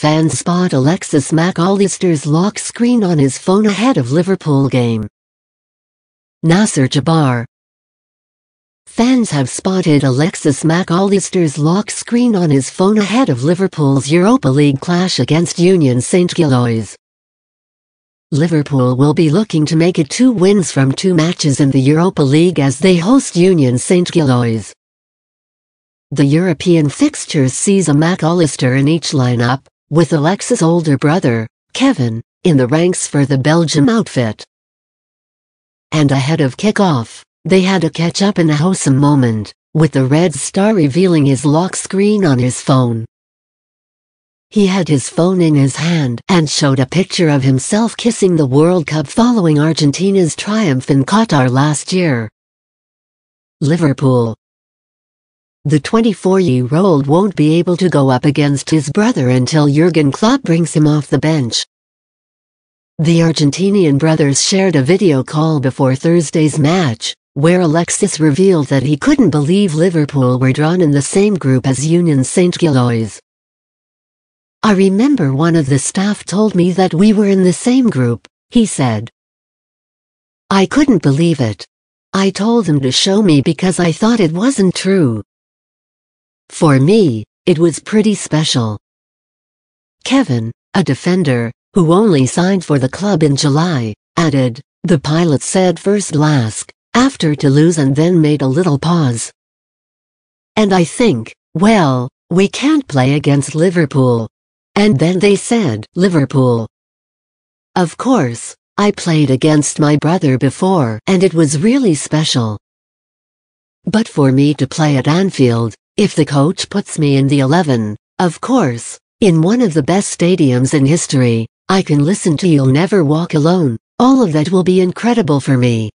fans spot Alexis Mac Allister's lock screen on his phone ahead of Liverpool game. Nasser Jabbar Fans have spotted Alexis Mac Allister's lock screen on his phone ahead of Liverpool's Europa League clash against Union St. Gilloise. Liverpool will be looking to make it two wins from two matches in the Europa League as they host Union St. Gilloise. The European fixtures sees a Mac Allister in each lineup, with Alexis' older brother, Kevin, in the ranks for the Belgium outfit. And ahead of kickoff, they had a catch up in a wholesome moment, with the Red Star revealing his lock screen on his phone. He had his phone in his hand and showed a picture of himself kissing the World Cup following Argentina's triumph in Qatar last year. Liverpool the 24-year-old won't be able to go up against his brother until Jurgen Klopp brings him off the bench. The Argentinian brothers shared a video call before Thursday's match, where Alexis revealed that he couldn't believe Liverpool were drawn in the same group as Union St. Gilloise. I remember one of the staff told me that we were in the same group, he said. I couldn't believe it. I told him to show me because I thought it wasn't true. For me, it was pretty special. Kevin, a defender, who only signed for the club in July, added, the pilot said first Lask, after Toulouse and then made a little pause. And I think, well, we can't play against Liverpool. And then they said, Liverpool. Of course, I played against my brother before and it was really special. But for me to play at Anfield, if the coach puts me in the 11, of course, in one of the best stadiums in history, I can listen to You'll Never Walk Alone, all of that will be incredible for me.